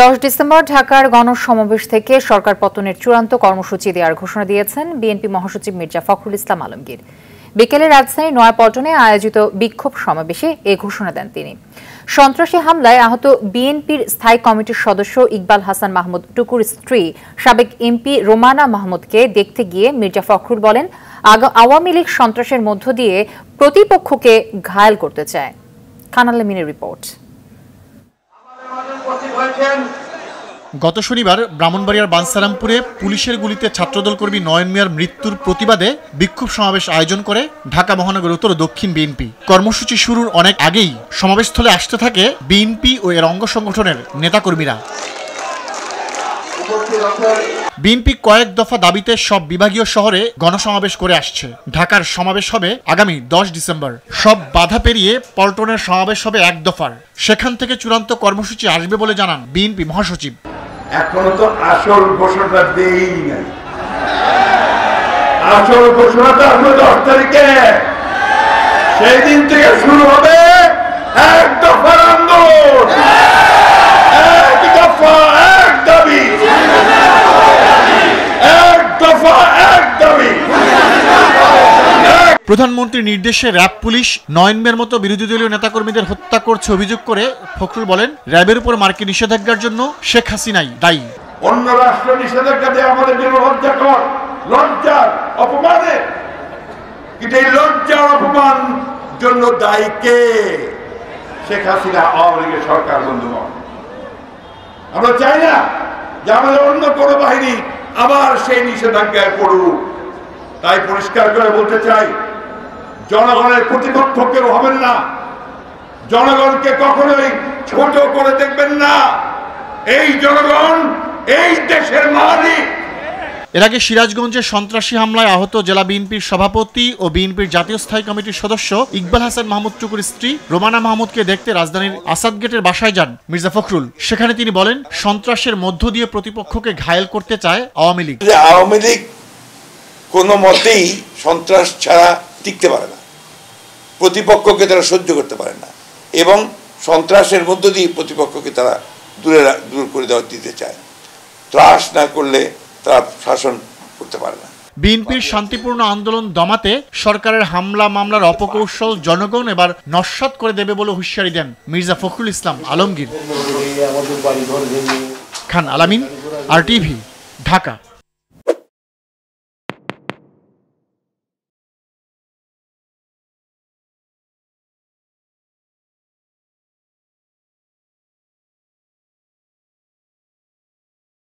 দশ ডিসেম্বর ঢাকার গণসমাবেশ থেকে সরকার পতনের চূড়ান্ত কর্মসূচি দেওয়ার ঘোষণা দিয়েছেন বিএনপি মহাসচিব মির্জা ফখরুল ইসলাম আলমগীর। বিকেলে রাজধানীর নয়াপল্টনে আয়োজিত বিক্ষোভ সমাবেশে এ ঘোষণা দেন তিনি। সন্ত্রাসী হামলায় আহত বিএনপির স্থায়ী কমিটির সদস্য ইকবাল হাসান মাহমুদ টুকুর স্ত্রী সাবেক এমপি রোমানা মাহমুদকে দেখতে গিয়ে মির্জা ফখরুল বলেন আওয়ামী লীগ সন্ত্রাসের মধ্য দিয়ে প্রতিপক্ষকে ঘায়াল করতে চায়। খানাল মিনের রিপোর্ট। গত শনিবার ব্রাহ্মণবাড়িয়ার বানসারামপুরে পুলিশের গুলিতে ছাত্রদল কর্মী নয়ন মিয়ার মৃত্যুর প্রতিবাদে বিক্ষোভ সমাবেশ আয়োজন করে ঢাকা মহানগর উত্তর দক্ষিণ বিএনপি। কর্মসূচি শুরুর অনেক আগেই সমাবেশস্থলে আসতে থাকে বিএনপি ও এর অঙ্গ সংগঠনের নেতাকর্মীরা। বিএনপি কয়েক দফা দাবিতে সব বিভাগীয় শহরে গণসমাবেশ করে আসছে। ঢাকার সমাবেশ হবে আগামী দশ ডিসেম্বর। সব বাধা পেরিয়ে পল্টনের সমাবেশ হবে এক দফার। সেখান থেকে চূড়ান্ত কর্মসূচি আসবে বলে জানান বিএনপি মহাসচিব। এখনও তো আসল ঘোষণা দেই নাই। আসল ঘোষণা তো আসবে দশ তারিখে। সেই দিন থেকে শুরু হবে এক দফার আন্দোলন এক দফা এক দাবি এক দফা এক দাবি প্রধানমন্ত্রীর নির্দেশে র্যাব পুলিশ নয়নবের মতো বিরোধী দলীয় নেতাকর্মীদের হত্যা করছে অভিযোগ করে ফখরুল বলেন, র্যাবের উপর মার্কিন নিষেধাজ্ঞার জন্য শেখ হাসিনাই দায়ী। অন্য রাষ্ট্র নিষেধাজ্ঞা দিয়ে আমাদের জন্য লজ্জাকর লজ্জার অপমানের কিন্তু এই লজ্জার অপমান জন্য দায়ী কে? শেখ হাসিনা, আওয়ামী লীগের সরকার, বন্ধুগণ। আমরা চাই না যে আমাদের অন্য কোনো বাহিনী আবার সেই নিষেধাজ্ঞায় পড়ুক। তাই পরিষ্কার করে বলতে চাই জনগণের প্রতিপক্ষ কেউ হবেন না। জনগণকে কখনোই ছোট করে দেখবেন না। এই জনগণ এই দেশের মালিক। এর আগে সিরাজগঞ্জে সন্ত্রাসী হামলায় আহত জেলা বিএনপির সভাপতি ও বিএনপির জাতীয় স্থায়ী কমিটির সদস্য ইকবাল হাসান মাহমুদ টুকুর স্ত্রী রোমানা মাহমুদকে দেখতে রাজধানীর আসাদ গেটের বাসায় যান মির্জা ফখরুল। সেখানে তিনি বলেন সন্ত্রাসের মধ্য দিয়ে প্রতিপক্ষকে ঘায়েল করতে চায় আওয়ামী লীগ। আওয়ামী লীগ কোনো মতেই সন্ত্রাস ছাড়া টিকতে পারে না। প্রতিপক্ষকে তারা সহ্য করতে পারে না। এবং সন্ত্রাসের মধ্য দিয়ে প্রতিপক্ষকে তারা দূরে দূর করে দেওয়া দিতে চায়। ত্রাস না করলে তারা শাসন করতে পারে না। বিএনপির শান্তিপূর্ণ আন্দোলন দমাতে সরকারের হামলা মামলার অপকৌশল জনগণ এবার নস্বাত করে দেবে বলে হুঁশিয়ারি দেন মির্জা ফখরুল ইসলাম আলমগীর। খান আলামিন আর টিভি ঢাকা।